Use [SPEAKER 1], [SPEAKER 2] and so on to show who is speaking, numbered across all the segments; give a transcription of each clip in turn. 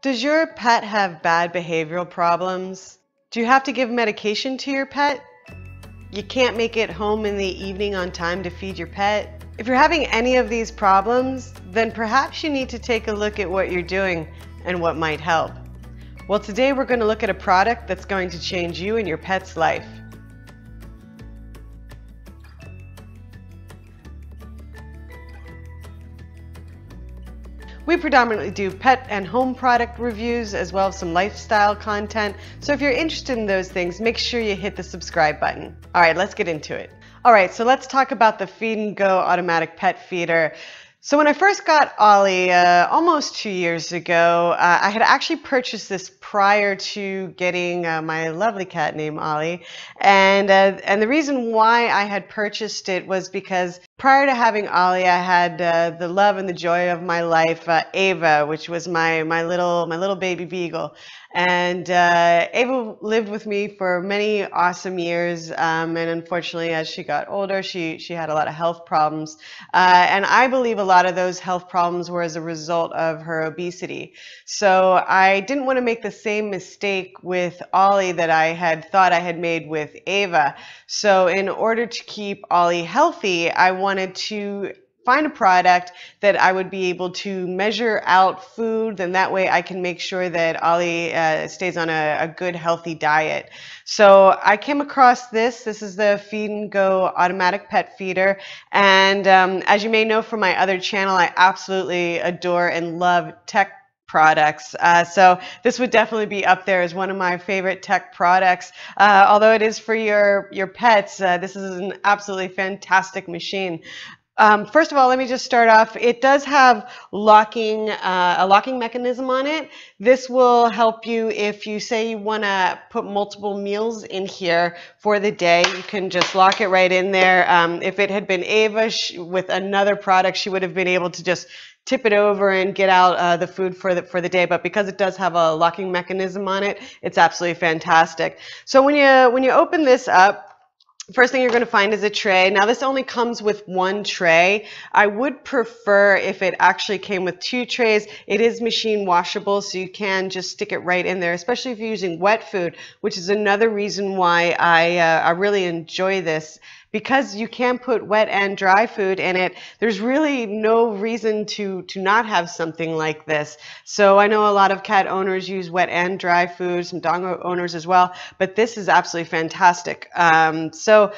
[SPEAKER 1] Does your pet have bad behavioral problems? Do you have to give medication to your pet? You can't make it home in the evening on time to feed your pet? If you're having any of these problems, then perhaps you need to take a look at what you're doing and what might help. Well, today we're going to look at a product that's going to change you and your pet's life. We predominantly do pet and home product reviews as well as some lifestyle content. So if you're interested in those things, make sure you hit the subscribe button. All right, let's get into it. All right, so let's talk about the Feed and Go automatic pet feeder. So when I first got Ollie uh, almost two years ago, uh, I had actually purchased this prior to getting uh, my lovely cat named Ollie, and uh, and the reason why I had purchased it was because prior to having Ollie, I had uh, the love and the joy of my life, uh, Ava, which was my my little my little baby beagle, and uh, Ava lived with me for many awesome years. Um, and unfortunately, as she got older, she, she had a lot of health problems. Uh, and I believe a lot of those health problems were as a result of her obesity. So I didn't want to make the same mistake with Ollie that I had thought I had made with Ava. So in order to keep Ollie healthy, I wanted to find a product that I would be able to measure out food, then that way I can make sure that Ollie uh, stays on a, a, good, healthy diet. So I came across this. This is the Feed and Go automatic pet feeder. And um, as you may know from my other channel, I absolutely adore and love tech products. Uh, so this would definitely be up there as one of my favorite tech products. Uh, although it is for your your pets, uh, this is an absolutely fantastic machine. Um, first of all, let me just start off. It does have locking, uh, a locking mechanism on it. This will help you if you say you want to put multiple meals in here for the day. You can just lock it right in there. Um, if it had been Ava with another product, she would have been able to just tip it over and get out uh, the food for the for the day. But because it does have a locking mechanism on it, it's absolutely fantastic. So when you when you open this up, First thing you're going to find is a tray. Now this only comes with one tray. I would prefer if it actually came with two trays. It is machine washable so you can just stick it right in there, especially if you're using wet food, which is another reason why I, uh, I really enjoy this because you can put wet and dry food in it, there's really no reason to, to not have something like this. So I know a lot of cat owners use wet and dry food, some dog owners as well, but this is absolutely fantastic. Um, so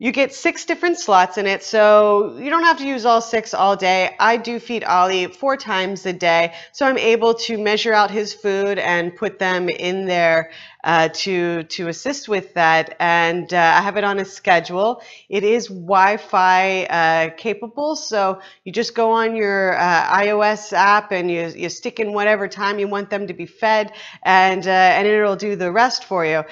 [SPEAKER 1] you get six different slots in it, so you don't have to use all six all day. I do feed Ollie four times a day, so I'm able to measure out his food and put them in there uh, to, to assist with that. And uh, I have it on a schedule. It is Wi-Fi uh, capable, so you just go on your uh, iOS app and you, you stick in whatever time you want them to be fed, and, uh, and it'll do the rest for you.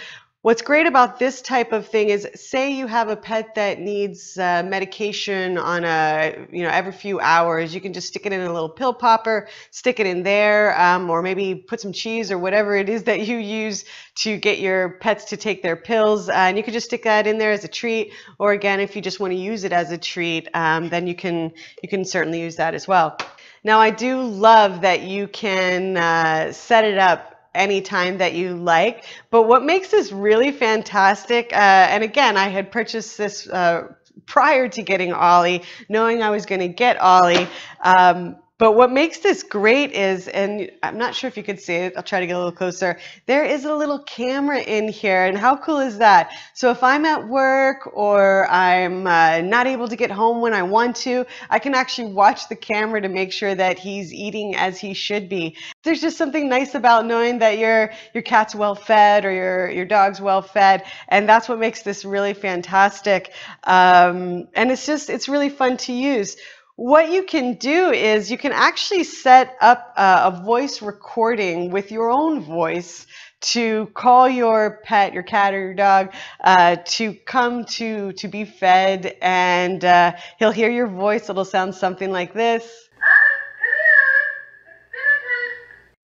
[SPEAKER 1] What's great about this type of thing is, say you have a pet that needs uh, medication on a, you know, every few hours, you can just stick it in a little pill popper, stick it in there, um, or maybe put some cheese or whatever it is that you use to get your pets to take their pills, uh, and you can just stick that in there as a treat. Or again, if you just want to use it as a treat, um, then you can you can certainly use that as well. Now, I do love that you can uh, set it up anytime that you like. But what makes this really fantastic, uh, and again, I had purchased this uh, prior to getting Ollie, knowing I was going to get Ollie. Um, but what makes this great is, and I'm not sure if you could see it, I'll try to get a little closer. There is a little camera in here, and how cool is that? So if I'm at work or I'm uh, not able to get home when I want to, I can actually watch the camera to make sure that he's eating as he should be. There's just something nice about knowing that your your cat's well fed or your your dog's well fed, and that's what makes this really fantastic. Um, and it's just it's really fun to use what you can do is you can actually set up a, a, voice recording with your own voice to call your pet, your cat or your dog, uh, to come to to be fed, and uh, he'll hear your voice. It'll sound something like this.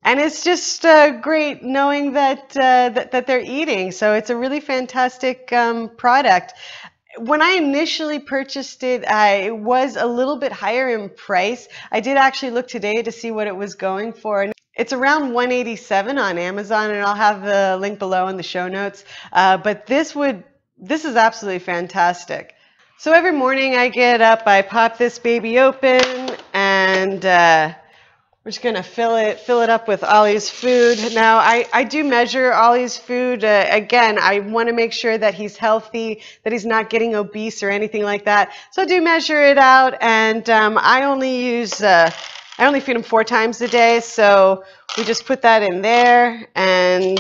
[SPEAKER 1] And it's just uh, great knowing that, uh, that, that they're eating. So it's a really fantastic um, product when I initially purchased it, I it was a little bit higher in price. I did actually look today to see what it was going for. And It's around 187 on Amazon, and I'll have the link below in the show notes. Uh, but this would, this is absolutely fantastic. So every morning I get up, I pop this baby open, and uh, we're just gonna fill it, fill it up with Ollie's food. Now I, I do measure Ollie's food. Uh, again, I want to make sure that he's healthy, that he's not getting obese or anything like that. So I do measure it out, and um, I only use. Uh, I only feed him four times a day, so we just put that in there and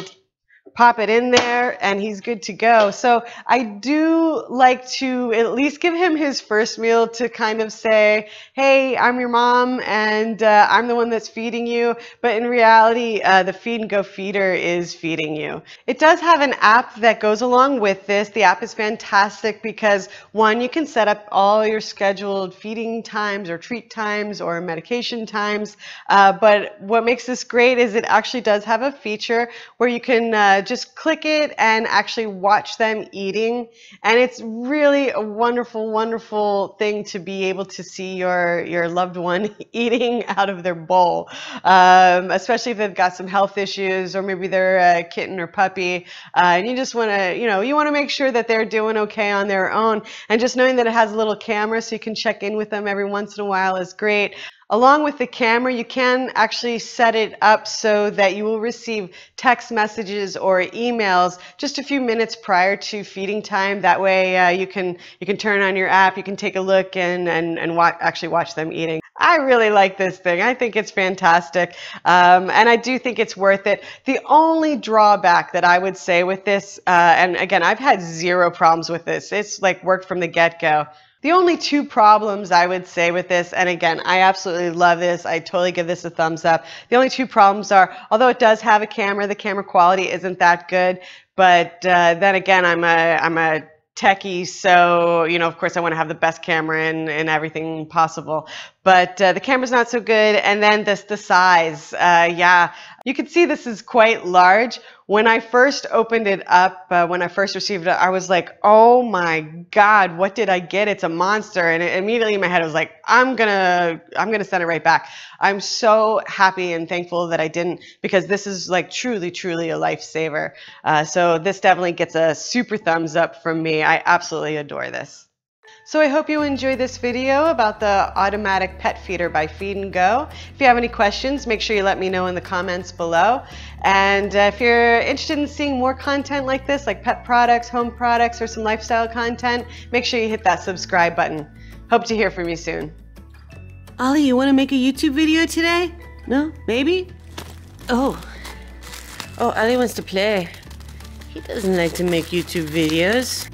[SPEAKER 1] pop it in there and he's good to go. So I do like to at least give him his first meal to kind of say, hey, I'm your mom and uh, I'm the one that's feeding you. But in reality, uh, the Feed and Go feeder is feeding you. It does have an app that goes along with this. The app is fantastic because one, you can set up all your scheduled feeding times or treat times or medication times. Uh, but what makes this great is it actually does have a feature where you can uh, just click it and actually watch them eating. And it's really a wonderful, wonderful thing to be able to see your, your loved one eating out of their bowl, um, especially if they've got some health issues or maybe they're a kitten or puppy. Uh, and you just want to, you know, you want to make sure that they're doing okay on their own. And just knowing that it has a little camera so you can check in with them every once in a while is great. Along with the camera, you can actually set it up so that you will receive text messages or emails just a few minutes prior to feeding time. That way, uh, you can you can turn on your app, you can take a look and and and wa actually watch them eating. I really like this thing. I think it's fantastic, um, and I do think it's worth it. The only drawback that I would say with this, uh, and again, I've had zero problems with this. It's like worked from the get go. The only two problems I would say with this, and again, I absolutely love this. I totally give this a thumbs up. The only two problems are, although it does have a camera, the camera quality isn't that good. But uh, then again, I'm a I'm a techie, so you know, of course, I want to have the best camera and, and everything possible. But uh, the camera's not so good, and then this the size. Uh, yeah, you can see this is quite large. When I first opened it up, uh, when I first received it, I was like, "Oh my God, what did I get? It's a monster!" And immediately in my head, I was like, "I'm gonna, I'm gonna send it right back." I'm so happy and thankful that I didn't, because this is like truly, truly a lifesaver. Uh, so this definitely gets a super thumbs up from me. I absolutely adore this. So I hope you enjoyed this video about the automatic pet feeder by Feed and Go. If you have any questions, make sure you let me know in the comments below. And uh, if you're interested in seeing more content like this, like pet products, home products, or some lifestyle content, make sure you hit that subscribe button. Hope to hear from you soon.
[SPEAKER 2] Ollie, you want to make a YouTube video today? No? Maybe? Oh. Oh, Ollie wants to play. He doesn't like to make YouTube videos.